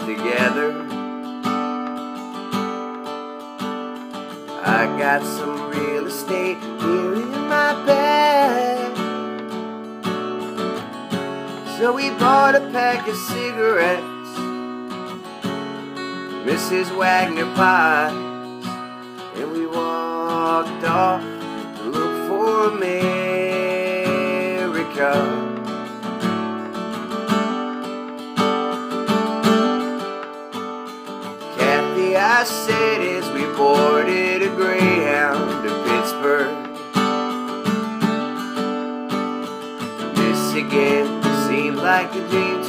together. I got some real estate here in my bag. So we bought a pack of cigarettes, Mrs. Wagner pies, and we walked off to look for America. I we boarded a Greyhound to Pittsburgh. Again seemed like a dream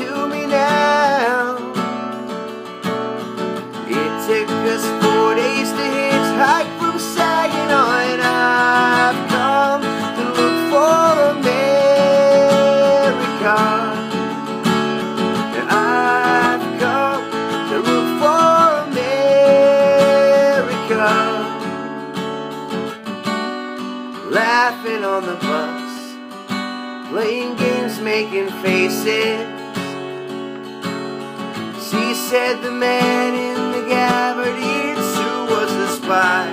Laughing on the bus, playing games, making faces. She said the man in the gabardine suit was the spy.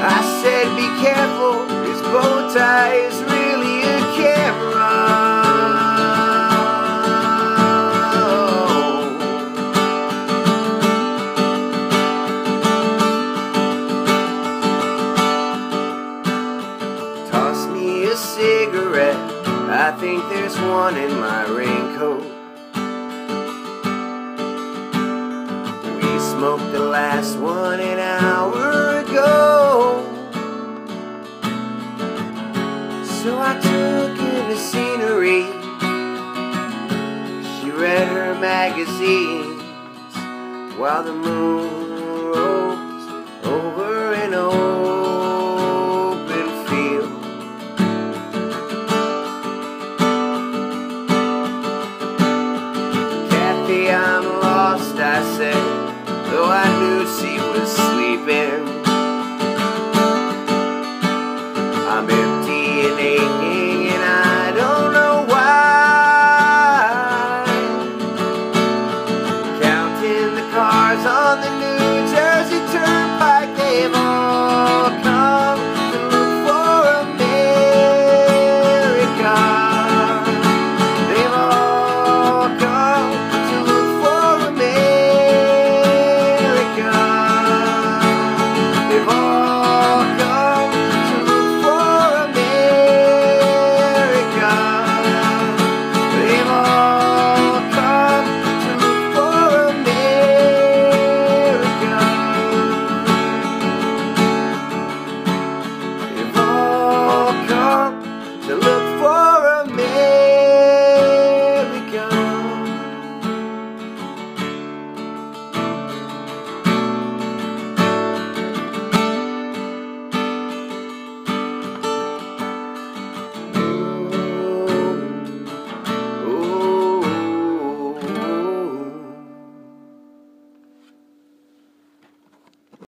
I said, be careful, his bow tie is think there's one in my raincoat. We smoked the last one an hour ago. So I took in the scenery. She read her magazines while the moon